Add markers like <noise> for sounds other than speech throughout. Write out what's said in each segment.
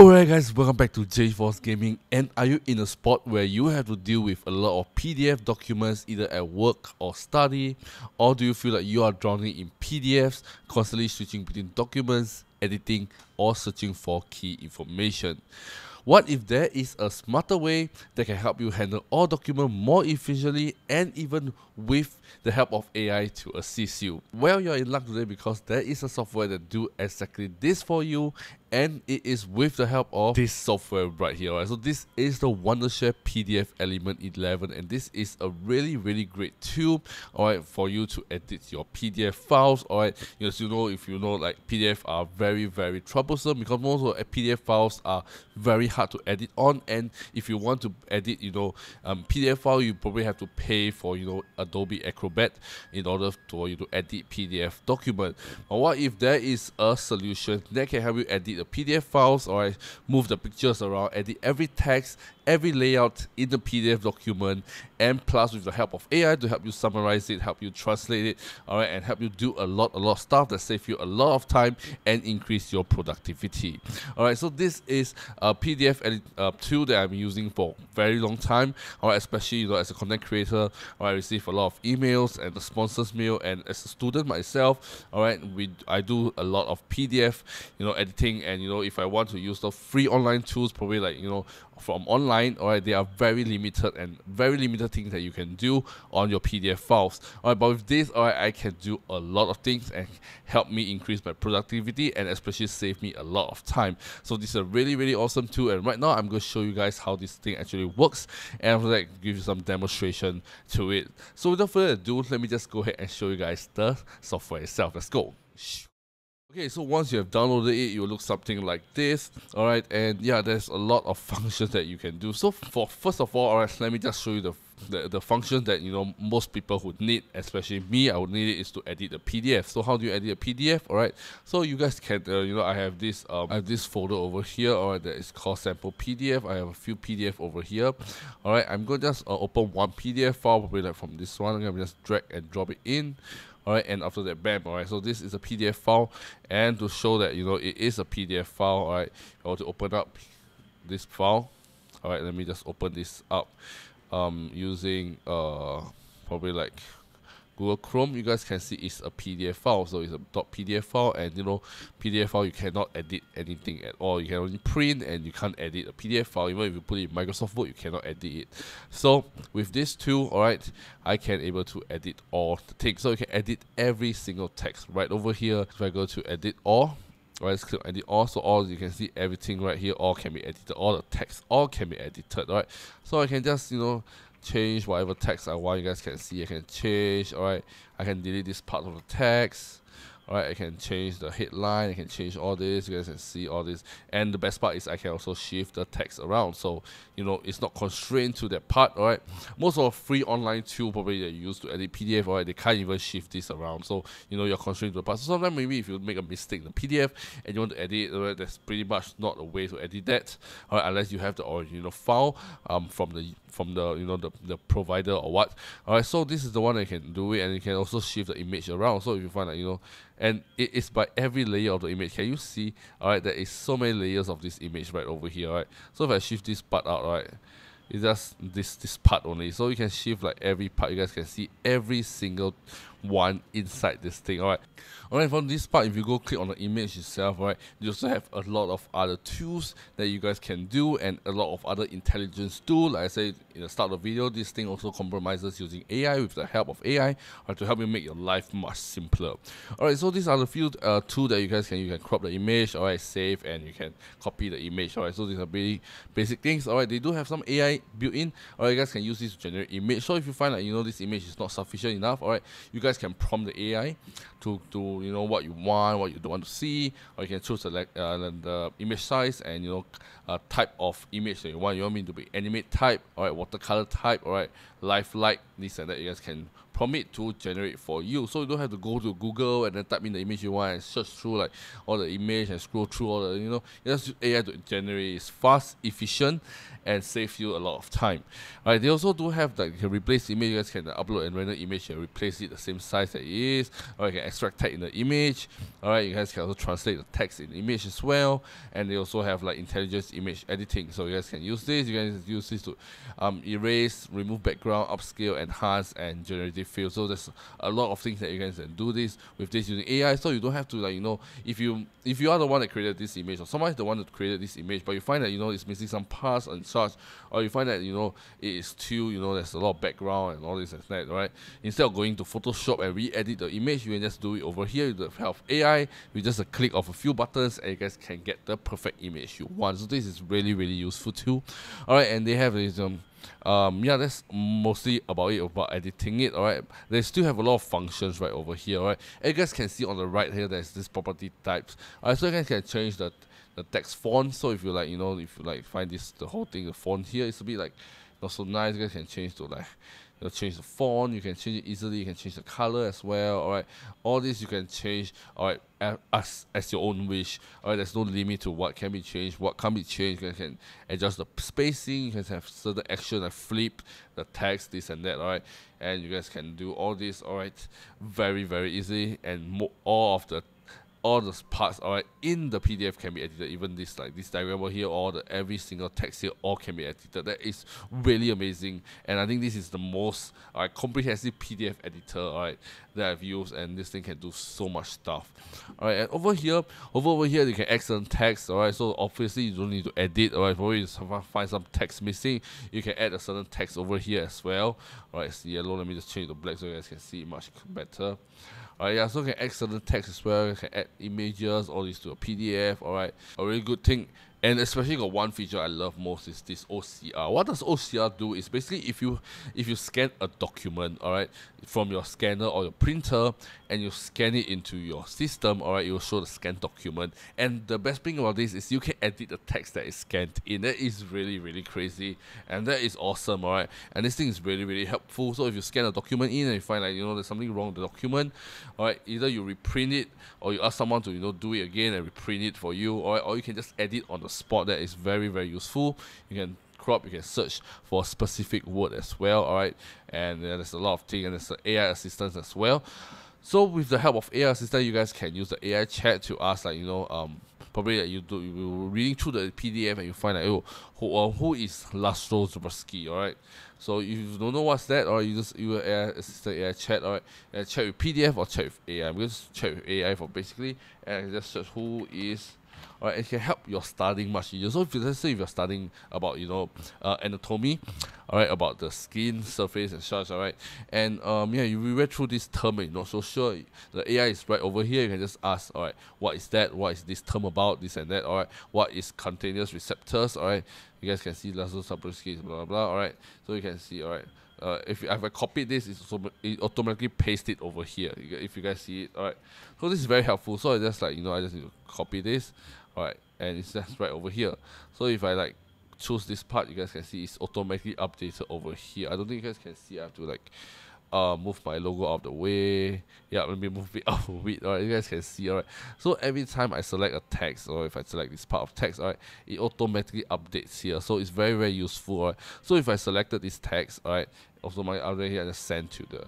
Alright guys, welcome back to JForce Gaming and are you in a spot where you have to deal with a lot of PDF documents either at work or study or do you feel like you are drowning in PDFs, constantly switching between documents, editing or searching for key information? What if there is a smarter way that can help you handle all documents more efficiently and even with the help of AI to assist you? Well, you're in luck today because there is a software that do exactly this for you and it is with the help of this software right here. Right? So this is the Wondershare PDF Element 11 and this is a really really great tool alright for you to edit your PDF files alright as you know if you know like PDF are very very troublesome because most of PDF files are very hard to edit on and if you want to edit you know um, PDF file you probably have to pay for you know Adobe Acrobat in order for you to edit PDF document but what if there is a solution that can help you edit the PDF files or I move the pictures around, edit every text, every layout in the PDF document, and plus with the help of AI to help you summarize it, help you translate it, alright, and help you do a lot, a lot of stuff that save you a lot of time and increase your productivity. Alright, so this is a PDF edit, uh, tool that I'm using for very long time. Alright, especially you know as a content creator, I receive a lot of emails and the sponsors mail, and as a student myself, alright, we I do a lot of PDF, you know, editing and you know if I want to use the free online tools probably like you know from online alright they are very limited and very limited things that you can do on your PDF files. Alright but with this alright I can do a lot of things and help me increase my productivity and especially save me a lot of time. So this is a really really awesome tool. And right now I'm going to show you guys how this thing actually works. And after that give you some demonstration to it. So without further ado let me just go ahead and show you guys the software itself. Let's go Okay, so once you have downloaded it, it will look something like this. Alright, and yeah, there's a lot of functions that you can do. So for first of all, alright, let me just show you the the, the functions that you know most people would need, especially me, I would need it is to edit the PDF. So how do you edit a PDF? Alright, so you guys can uh, you know I have this um, I have this folder over here. Alright, that is called sample PDF. I have a few PDF over here. Alright, I'm going to just uh, open one PDF file, probably like from this one. I'm gonna just drag and drop it in alright and after that bam alright. So this is a PDF file and to show that you know it is a PDF file alright I want to open up this file. Alright let me just open this up um, using uh, probably like Google Chrome, you guys can see it's a PDF file. So it's a .pdf file, and you know, PDF file you cannot edit anything at all. You can only print, and you can't edit a PDF file. Even if you put it in Microsoft Word, you cannot edit it. So with this tool, all right, I can able to edit all the things. So you can edit every single text right over here. If I go to edit all, right click edit all so all you can see everything right here all can be edited all the text all can be edited right so I can just you know change whatever text I want. You guys can see I can change. All right, I can delete this part of the text. Alright, I can change the headline, I can change all this, you guys can see all this. And the best part is I can also shift the text around. So, you know, it's not constrained to that part, alright. Most of free online tool probably you use to edit PDF, alright, they can't even shift this around. So, you know, you're constrained to the part. So sometimes maybe if you make a mistake in the PDF and you want to edit, alright, that's pretty much not a way to edit that. Alright, unless you have the original file um from the from the you know the, the provider or what. Alright, so this is the one that can do it and you can also shift the image around. So if you find that you know and it is by every layer of the image. Can you see? Alright, there is so many layers of this image right over here, right? So if I shift this part out, right, it's just this this part only. So you can shift like every part. You guys can see every single one inside this thing. Alright. Alright, from this part, if you go click on the image itself, right, you also have a lot of other tools that you guys can do and a lot of other intelligence tools. Like I said in the start of the video, this thing also compromises using AI with the help of AI or to help you make your life much simpler. Alright, so these are the few uh, tools that you guys can you can crop the image, alright, save and you can copy the image. Alright, so these are very basic things. Alright, they do have some AI built in. Alright, you guys can use this to generate image. So if you find that you know this image is not sufficient enough, alright, you guys can prompt the AI to to you know what you want, what you don't want to see, or you can choose select uh, the image size and you know uh, type of image that you want. You want me to be animate type, all right, watercolor type, all right, lifelike, this and that. You guys can permit to generate for you. So you don't have to go to Google and then type in the image you want and search through like all the image and scroll through all the you know just AI to generate. It's fast, efficient, and save you a lot of time. Right? They also do have like you can replace image. You guys can upload and render image and replace it the same size that it is. Or you can extract text in the image. Alright, you guys can also translate the text in the image as well. And they also have like intelligence image editing. So you guys can use this. You guys use this to um, erase, remove background, upscale, enhance, and generative fill. So there's a lot of things that you guys can do this with this using AI. So you don't have to like you know if you if you are the one that created this image or someone is the one that created this image, but you find that you know it's missing some parts and such, or you find that you know it is too you know there's a lot of background and all this and that, right? Instead of going to Photoshop and re-edit the image, you can just do it over here with the help of AI with just a click of a few buttons, and you guys can get the perfect image you want. So this is really really useful too. All right, and they have this um um yeah that's mostly about it about editing it all right they still have a lot of functions right over here all right and you guys can see on the right here there's this property types all right so you guys can change the the text font. So if you like you know if you like find this the whole thing the font here it's a bit like not so nice. You guys can change to like you know, change the font. You can change it easily. You can change the color as well. All right. All this you can change all right as as your own wish. All right. There's no limit to what can be changed. What can't be changed. You can adjust the spacing. You can have certain action like flip the text this and that. All right. And you guys can do all this all right very very easy and all of the all the parts alright in the PDF can be edited. Even this like this diagram over here all the every single text here all can be edited. That is really amazing. And I think this is the most alright comprehensive PDF editor alright that I've used. And this thing can do so much stuff. Alright and over here over over here you can add some text alright? So obviously you don't need to edit alright? Probably you find some text missing you can add a certain text over here as well. Alright it's yellow. Let me just change to black so you guys can see much better Alright, yeah, so you can add certain text as well, you can add images, all these to a PDF, alright. A really good thing and especially got one feature I love most is this OCR. What does OCR do? Is basically if you if you scan a document, all right, from your scanner or your printer, and you scan it into your system, all right, it will show the scanned document. And the best thing about this is you can edit the text that is scanned in. That is really really crazy, and that is awesome, all right. And this thing is really really helpful. So if you scan a document in and you find like you know there's something wrong with the document, all right, either you reprint it or you ask someone to you know do it again and reprint it for you, or or you can just edit on the spot that is very very useful. You can crop you can search for a specific word as well alright? And uh, there's a lot of things and there's AI assistance as well. So with the help of AI assistant you guys can use the AI chat to ask like you know um probably that you do you reading through the PDF and you find like oh who uh, who is Laszlo Zubrowski alright? So if you don't know what's that or you just you AI assistant AI chat alright? And chat with PDF or chat with AI I'm going to chat with AI for basically and just search who is Alright, it can help your studying much easier. So if let's say if you're studying about you know uh, anatomy, alright, about the skin surface and such, alright, and um yeah, you read through this term you're not so sure, the AI is right over here. You can just ask, alright, what is that? What is this term about? This and that, alright. What is cutaneous receptors? Alright, you guys can see Laszlo Zubrowski, blah blah blah. Alright, so you can see, alright. Uh, if, if I copy this, it's it automatically paste it over here. If you guys see it, alright. So this is very helpful. So I just like you know I just need to copy this, alright and it's just right over here. So if I like choose this part you guys can see it's automatically updated over here. I don't think you guys can see I have to like uh, move my logo out of the way. Yeah let me move it <laughs> out of it alright you guys can see alright. So every time I select a text or if I select this part of text alright it automatically updates here. So it's very very useful alright. So if I selected this text alright also my other here I just send to the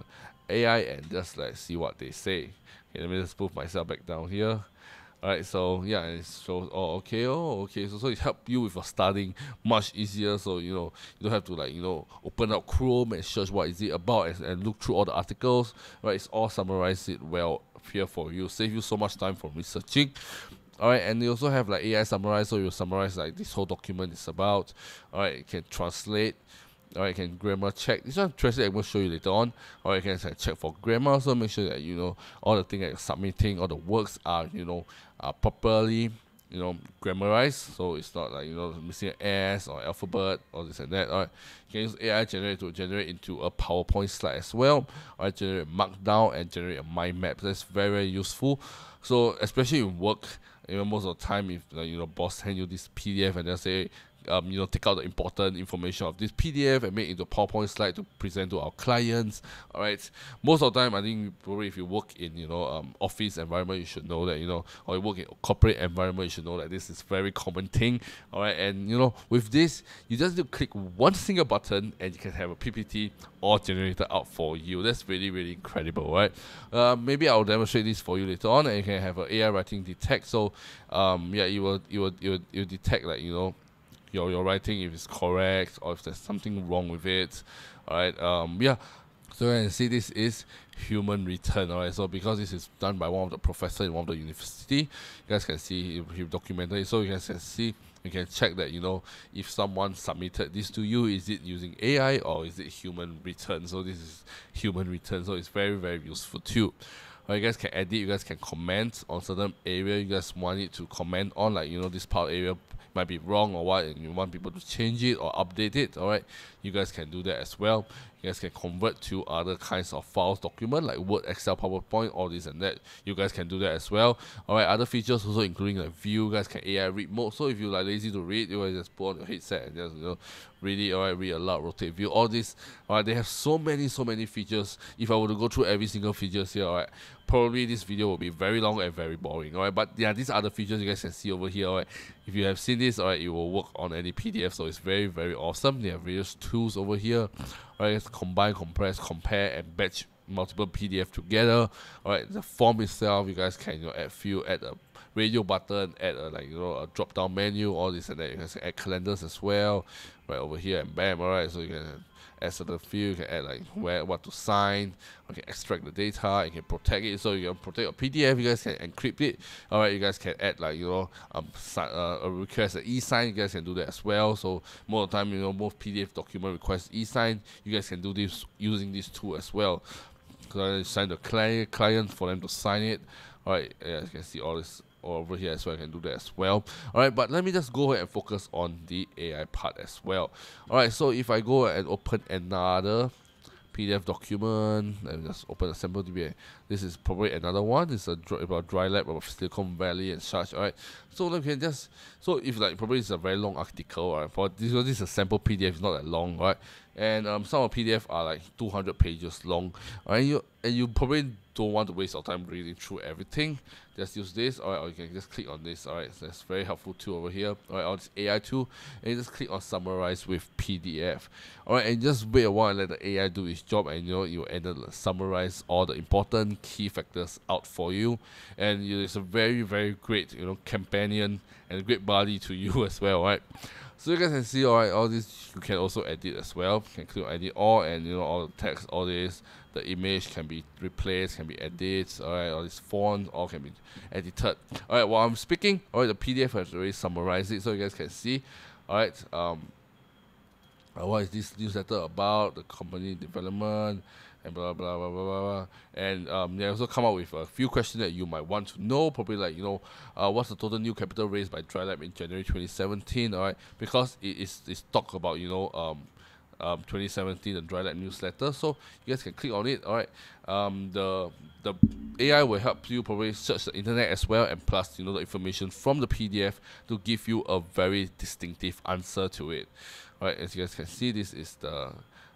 AI and just like see what they say. Okay, let me just move myself back down here Alright, so yeah, it shows oh okay, oh okay, so so it helps you with your studying much easier. So you know you don't have to like you know open up Chrome and search what is it about and, and look through all the articles. Right, it's all summarized it well here for you, save you so much time from researching. Alright, and they also have like AI summarize, so you summarize like this whole document is about. Alright, it can translate Alright, you can grammar check. This one translate I'm going to show you later on. Or you can check for grammar. So make sure that you know all the things that you're submitting, all the works are you know are properly you know grammarized. So it's not like you know missing an S or alphabet or this and that. Alright, you can use AI generate to generate into a PowerPoint slide as well. Or generate Markdown and generate a mind map. That's very very useful. So especially in work, you know most of the time if like, you know boss hand you this PDF and they say um, you know take out the important information of this PDF and make it into a PowerPoint slide to present to our clients. All right. Most of the time, I think probably if you work in you know um, office environment, you should know that you know, or you work in corporate environment, you should know that this is very common thing. All right. And you know with this, you just need to click one single button and you can have a PPT all generated out for you. That's really really incredible, right? Uh, maybe I'll demonstrate this for you later on, and you can have an AI writing detect. So um, yeah, you will you will you will, you will detect like you know your your writing if it's correct or if there's something wrong with it. Alright, um yeah. So you can see this is human written, alright. So because this is done by one of the professor in one of the university, you guys can see he, he documented it. So you guys can see you can check that you know if someone submitted this to you, is it using AI or is it human written? So this is human written, so it's very very useful too. Or you guys can edit, you guys can comment on certain area you guys want it to comment on, like you know this part area might be wrong or what and you want people to change it or update it all right you guys can do that as well you guys can convert to other kinds of files document like word excel powerpoint all this and that. You guys can do that as well. All right other features also including like view. Guys can ai read mode so if you like lazy to read you guys just put on your headset and just you know read it. All right read aloud rotate view all this. All right they have so many so many features. If i were to go through every single features here all right probably this video will be very long and very boring. Alright but yeah these other features you guys can see over here alright. If you have seen this alright it will work on any PDF so it's very very awesome. They have various tools over here alright combine compress compare and batch multiple PDF together. Alright the form itself you guys can you know add field add a radio button add a like you know a drop down menu all this and that. You can add calendars as well. Right over here and bam alright so you can add certain field, you can add like where what to sign, you can extract the data, you can protect it. So you can protect your PDF, you guys can encrypt it. Alright, you guys can add like you know um uh, a request an e-sign, you guys can do that as well. So most of the time, you know, most PDF document request e-sign, you guys can do this using this tool as well. So I sign the client client for them to sign it. Alright, yeah, you can see all this over here as well. I can do that as well. Alright, but let me just go ahead and focus on the AI part as well. Alright, so if I go and open another PDF document. Let me just open a sample DBA. This is probably another one. Is a dry, about dry lab of Silicon Valley and such. Alright. So we can just so if like probably it's a very long article, right? For this this is a sample PDF, it's not that long, right? And um some of PDF are like two hundred pages long. Alright, you and you probably don't want to waste your time reading through everything, just use this, alright, or you can just click on this, alright, so that's very helpful tool over here, alright, on this AI tool, and just click on summarize with PDF, alright, and just wait a while and let the AI do its job, and you know, you end up summarize all the important key factors out for you, and it's a very, very great, you know, companion and a great buddy to you <laughs> as well, right? So you guys can see alright all this you can also edit as well. You can click edit all and you know all the text, all this, the image can be replaced, can be edited, alright, all this font all can be edited. Alright, while I'm speaking, alright the PDF has already summarized it so you guys can see. Alright, um uh, what is this newsletter about, the company development, and blah blah blah blah blah. blah. And um, they also come up with a few questions that you might want to know. Probably like you know, uh, what's the total new capital raised by DryLab in January 2017? All right, because it is it's talk about you know um, um 2017 the DryLab newsletter. So you guys can click on it. All right. Um, the the AI will help you probably search the internet as well, and plus you know the information from the PDF to give you a very distinctive answer to it. All right, as you guys can see, this is the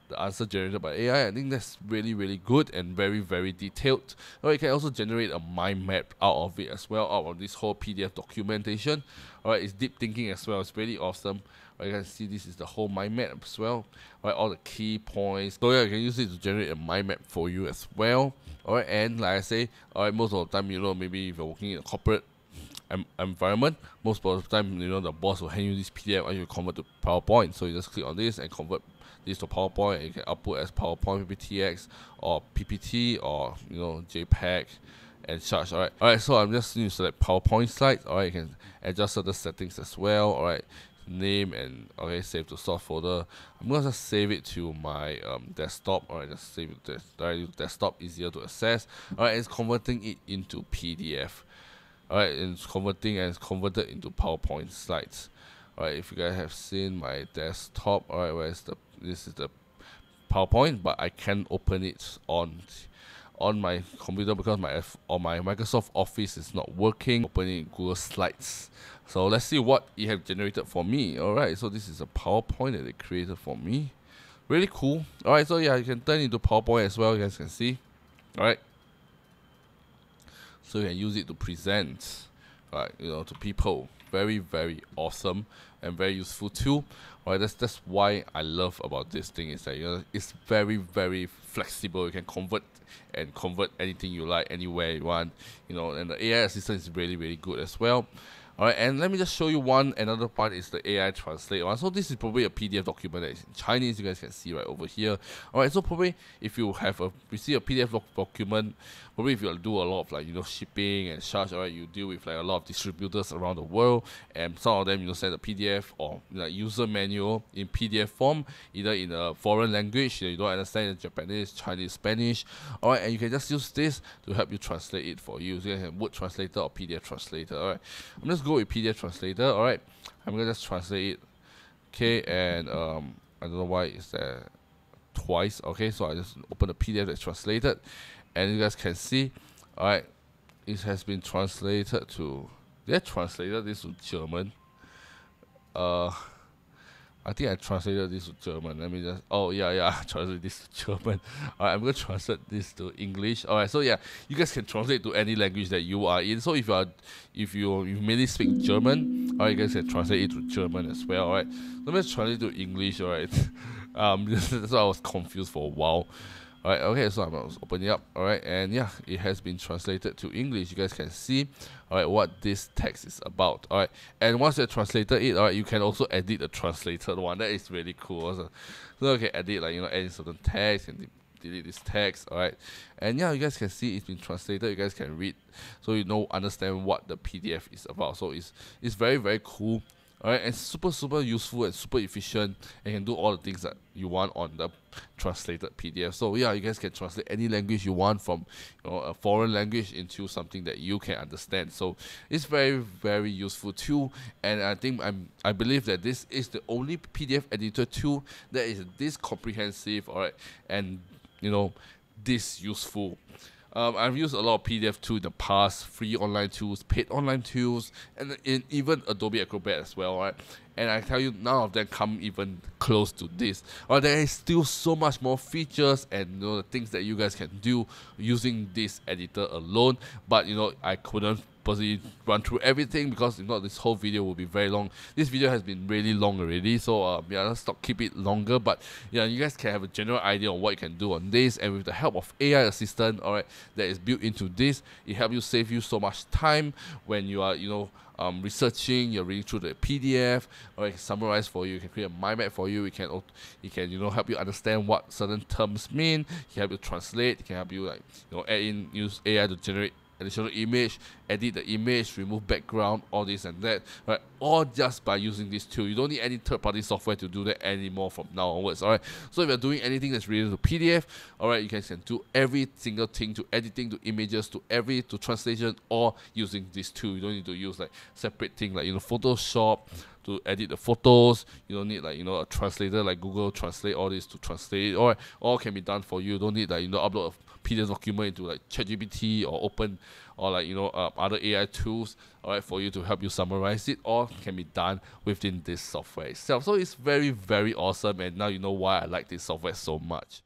the answer generated by AI. I think that's really, really good and very, very detailed. Alright, you can also generate a mind map out of it as well, out of this whole PDF documentation. Alright, it's deep thinking as well. It's really awesome. Right, you can see this is the whole mind map as well. Alright, all the key points. So yeah, you can use it to generate a mind map for you as well. Alright, and like I say, alright, most of the time, you know, maybe if you're working in a corporate environment, most of the time, you know, the boss will hand you this PDF and you convert to PowerPoint. So you just click on this and convert this to PowerPoint and you can output as PowerPoint PPTX or PPT or you know JPEG and such. Alright. Alright, so I'm just going to select PowerPoint slides. Alright, you can adjust other settings as well. Alright. Name and okay, save to source folder. I'm gonna just save it to my um, desktop. Alright, just save it to desktop easier to access. Alright, it's converting it into PDF. Alright, it's converting and it's converted into PowerPoint slides. Alright, if you guys have seen my desktop, alright, where's the this is the PowerPoint, but I can open it on on my computer because my F- or my Microsoft Office is not working. Opening Google Slides. So let's see what it have generated for me. Alright, so this is a PowerPoint that they created for me. Really cool. Alright, so yeah, you can turn into PowerPoint as well, you guys can see. Alright. So you can use it to present, right, you know, to people. Very, very awesome and very useful too. Right, that's that's why I love about this thing is that you know it's very, very flexible. You can convert and convert anything you like anywhere you want. You know, and the AI assistant is really, really good as well. Alright, and let me just show you one another part is the AI translate one. So this is probably a PDF document that is in Chinese, you guys can see right over here. Alright, so probably if you have a receive a PDF doc document, probably if you do a lot of like you know shipping and such, alright, you deal with like a lot of distributors around the world, and some of them you know send a PDF or like user manual in PDF form, either in a foreign language that you don't understand Japanese, Chinese, Spanish. Alright, and you can just use this to help you translate it for you. So you can word translator or PDF translator. Alright. I'm just go with PDF translator. All right, I'm gonna just translate it. Okay, and um, I don't know why it's there twice. Okay, so I just open the PDF that's translated, and you guys can see. All right, it has been translated to. They translated this to German. Uh, I think I translated this to German. Let me just. Oh yeah, yeah. <laughs> I translated this to German. Alright, I'm gonna translate this to English. Alright, so yeah, you guys can translate to any language that you are in. So if you are, if you you mainly speak German, alright, you guys can translate it to German as well. Alright, let me translate to English. Alright, <laughs> um, <laughs> that's why I was confused for a while. Alright, okay, so I'm opening it up. Alright, and yeah, it has been translated to English. You guys can see, alright, what this text is about. Alright, and once you translated it, alright, you can also edit the translated one. That is really cool. Also. So you can edit, like, you know, edit certain text and delete this text. Alright, and yeah, you guys can see it's been translated. You guys can read, so you know, understand what the PDF is about. So it's it's very very cool. Alright, and super super useful and super efficient and can do all the things that you want on the translated PDF. So yeah, you guys can translate any language you want from you know, a foreign language into something that you can understand. So it's very very useful tool, and I think I'm I believe that this is the only PDF editor tool that is this comprehensive, alright, and you know this useful. Um, I've used a lot of PDF tools in the past, free online tools, paid online tools, and in, even Adobe Acrobat as well, right? And I tell you, none of them come even close to this. Or there is still so much more features and you know the things that you guys can do using this editor alone. But you know, I couldn't possibly run through everything because if not, this whole video will be very long. This video has been really long already, so uh, yeah, let's not keep it longer. But yeah, you guys can have a general idea on what you can do on this, and with the help of AI assistant, all right, that is built into this, it helps you save you so much time when you are, you know um, researching, you're reading through the PDF, or it can summarize for you, it can create a mind map for you, it can it can you know help you understand what certain terms mean, it can help you translate, it can help you like you know add in use AI to generate additional image, edit the image, remove background, all this and that, right? All just by using this tool. You don't need any third-party software to do that anymore from now onwards, all right? So if you're doing anything that's related to PDF, all right, you guys can do every single thing to editing, to images, to every, to translation, all using this tool. You don't need to use like separate thing like, you know, Photoshop, to edit the photos. You don't need like you know a translator like Google Translate all this to translate. Or all can be done for you. You don't need like you know upload a PDF document into like ChatGPT or Open or like you know uh, other AI tools. All right, for you to help you summarize it. All can be done within this software itself. So it's very very awesome. And now you know why I like this software so much.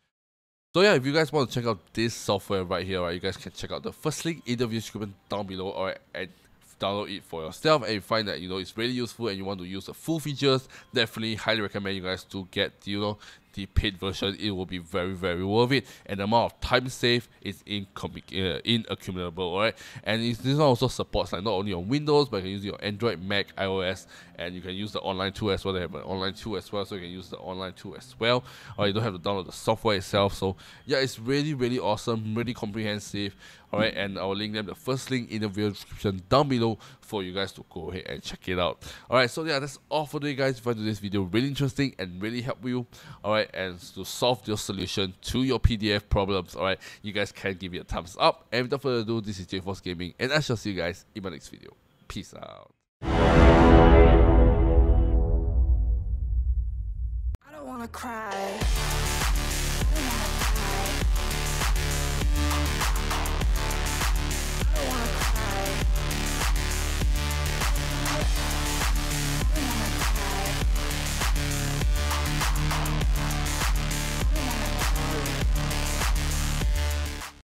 So yeah, if you guys want to check out this software right here, right, you guys can check out the first link in the description down below, or and download it for yourself and you find that you know it's really useful and you want to use the full features definitely highly recommend you guys to get you know the paid version, it will be very, very worth it. And the amount of time saved is incom- uh, inaccumulable, right? And this one also supports like not only on Windows, but you can use your Android, Mac, iOS, and you can use the online tool as well. They have an online tool as well, so you can use the online tool as well. Or you don't have to download the software itself. So yeah, it's really, really awesome, really comprehensive. Alright, and I'll link them the first link in the video description down below for you guys to go ahead and check it out. Alright, so yeah, that's all for today, guys. If you find this video really interesting and really help you, alright right, and to solve your solution to your PDF problems, all right, you guys can give it a thumbs up. And without further ado, this is JForce Gaming, and I shall see you guys in my next video. Peace out. I don't wanna cry.